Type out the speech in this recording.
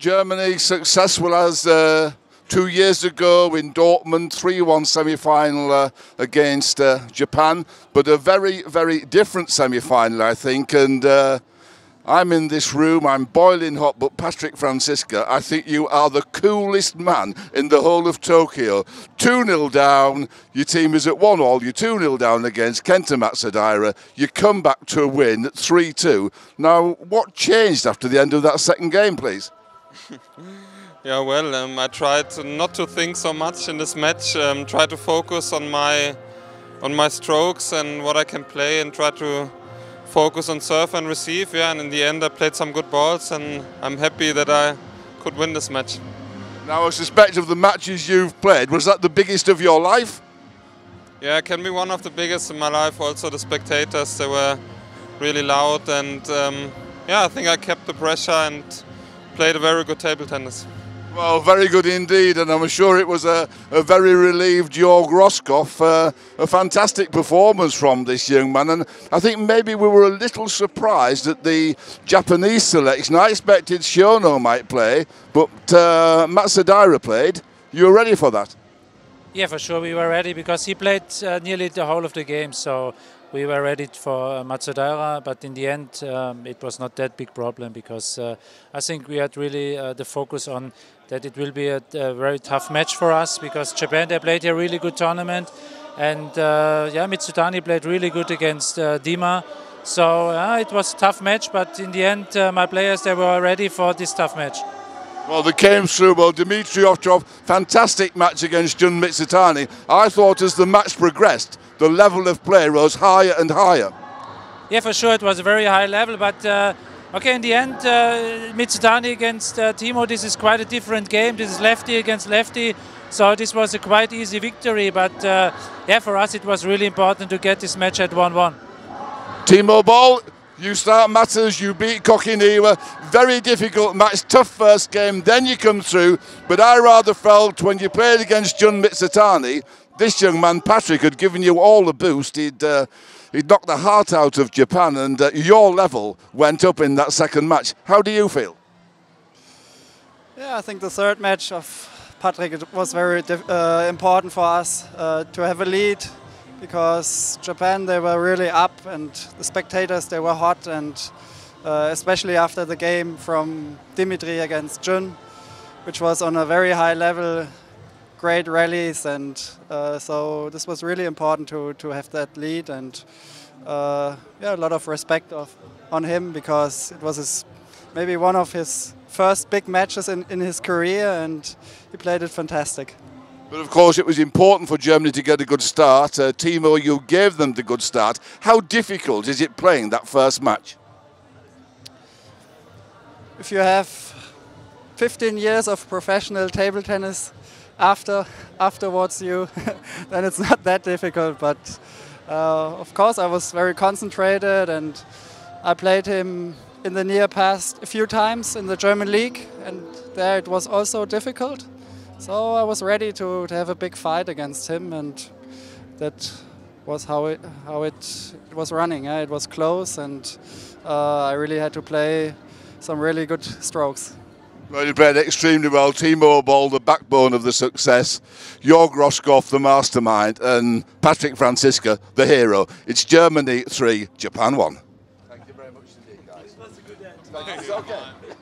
Germany successful as uh, two years ago in Dortmund, 3 1 semi final uh, against uh, Japan, but a very, very different semi final, I think. And uh, I'm in this room, I'm boiling hot, but Patrick Franziska, I think you are the coolest man in the whole of Tokyo. 2 0 down, your team is at 1 all, you're 2 0 down against Kenta Matsudaira, you come back to a win 3 2. Now, what changed after the end of that second game, please? yeah, well, um, I tried not to think so much in this match, um, try to focus on my on my strokes and what I can play and try to focus on serve and receive. Yeah, and in the end, I played some good balls, and I'm happy that I could win this match. Now, I suspect of the matches you've played, was that the biggest of your life? Yeah, it can be one of the biggest in my life. Also, the spectators they were really loud, and um, yeah, I think I kept the pressure and played a very good table tennis. Well, very good indeed, and I'm sure it was a, a very relieved Jorg Rosskopf. Uh, a fantastic performance from this young man, and I think maybe we were a little surprised at the Japanese selection. I expected Shono might play, but uh, Matsudaira played. You were ready for that? Yeah, for sure we were ready because he played uh, nearly the whole of the game, so we were ready for uh, Matsudaira, but in the end um, it was not that big problem because uh, I think we had really uh, the focus on that it will be a, a, very tough match for us because Japan they played a really good tournament, and uh, yeah Mizutani played really good against uh, Dima. So it was a tough match, but in the end my players they were ready for this tough match. Well, they came through. Well, Dmitry Ovtcharov, fantastic match against Jun Mizutani. I thought as the match progressed, the level of play rose higher and higher. Yeah, for sure, it was a very high level, but uh, okay, in the end, uh, Mizutani against uh, Timo, this is quite a different game. This is lefty against lefty, so this was a quite easy victory. But uh, yeah, for us, it was really important to get this match at 1-1. Timo Boll, you start matters, you beat Koki Niwa. Very difficult match, tough first game, then you come through. But I rather felt when you played against Jun Mizutani, this young man, Patrick, had given you all the boost. He'd, uh, he'd knocked the heart out of Japan, and uh, your level went up in that second match. How do you feel? Yeah, I think the third match of Patrick was very uh, important for us uh, to have a lead because Japan they were really up and the spectators they were hot and uh, especially after the game from Dimitri against Jun, which was on a very high level great rallies, and uh, so this was really important to to have that lead and uh, yeah, a lot of respect of on him because it was his maybe one of his first big matches in, in his career, and he played it fantastic. But of course, it was important for Germany to get a good start. Uh, Timo, you gave them the good start. How difficult is it playing that first match? If you have 15 years of professional table tennis after afterwards you, then it's not that difficult. But uh, of course, I was very concentrated, and I played him in the near past a few times in the German league, and there it was also difficult. So I was ready to, to have a big fight against him, and that was how it how it, it was running. Yeah? It was close, and uh, I really had to play some really good strokes. Well, you played extremely well. Timo Boll, the backbone of the success. Jorg Rosskopf, the mastermind. And Patrick Franziska, the hero. It's Germany 3, Japan 1. Thank you very much indeed, guys. That's a good end. Okay.